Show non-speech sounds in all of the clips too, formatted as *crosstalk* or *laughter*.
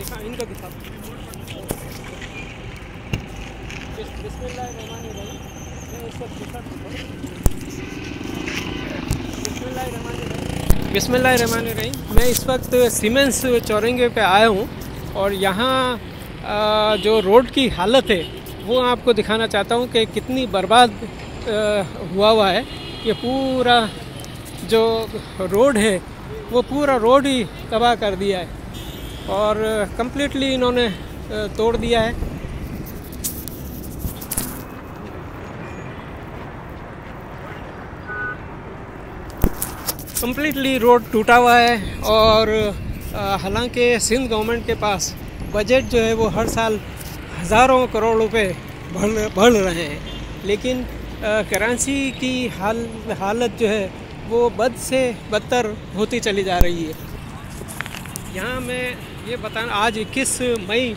इस वक्त दिखा बिस्मिल्लाहिर्रहमानिर्रहीम बिस्मिल्लाहिर्रहमानिर्रहीम मैं इस वक्त सीमेंस चौरंगे पे आया हूँ और यहाँ जो रोड की हालत है, वो आपको दिखाना चाहता हूँ कि कितनी बर्बाद हुआ हुआ है। ये पूरा जो रोड है, वो पूरा रोड ही तबाह कर दिया है। और कम्प्लीटली इन्होंने तोड़ दिया है। कम्प्लीटली रोड टूटा हुआ है और हालाँकि सिंध गवर्नमेंट के पास बजट जो है वो हर साल हज़ारों करोड़ रुपए बढ़ बढ़ रहे हैं। लेकिन आ, कराची की हाल हालत जो है वो बद से बदतर होती चली जा रही है। यहाँ मैं ये बताना आज 21 मई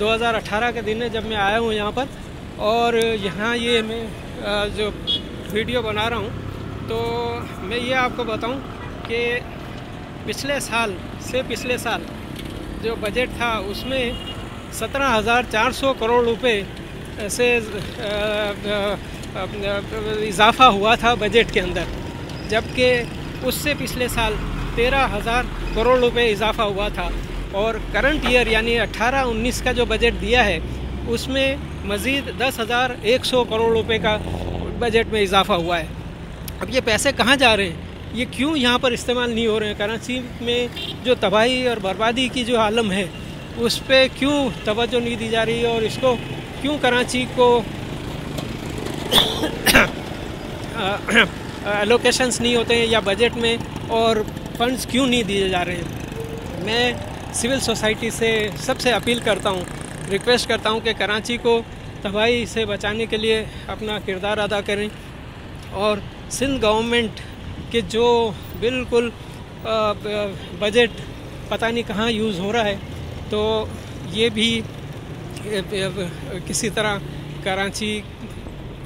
2018 के दिन है जब मैं आया हूँ यहाँ पर और यहाँ ये मैं जो वीडियो बना रहा हूँ तो मैं ये आपको बताऊँ कि पिछले साल से पिछले साल जो बजट था उसमें सत्रह हज़ार चार सौ करोड़ रुपए से इजाफ़ा हुआ था बजट के अंदर, जबकि उससे पिछले साल तेरह हज़ार करोड़ रुपए इजाफ़ा हुआ था। और करंट ईयर यानी अट्ठारह उन्नीस का जो बजट दिया है, उसमें मज़ीद दस हज़ार एक सौ करोड़ रुपए का बजट में इजाफ़ा हुआ है। अब ये पैसे कहाँ जा रहे हैं? ये क्यों यहाँ पर इस्तेमाल नहीं हो रहे हैं? कराची में जो तबाही और बर्बादी की जो आलम है, उस पर क्यों तवज्जो नहीं दी जा रही है? और इसको क्यों कराची को *coughs* लोकेशंस *coughs* नहीं होते हैं या बजट में? और फंड्स क्यों नहीं दिए जा रहे? हैं मैं सिविल सोसाइटी से सबसे अपील करता हूँ, रिक्वेस्ट करता हूँ कि कराची को तबाही से बचाने के लिए अपना किरदार अदा करें और सिंध गवर्नमेंट के जो बिल्कुल बजट, पता नहीं कहाँ यूज़ हो रहा है तो ये भी किसी तरह कराची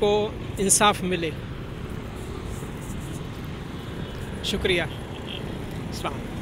को इंसाफ मिले। शुक्रिया। next round.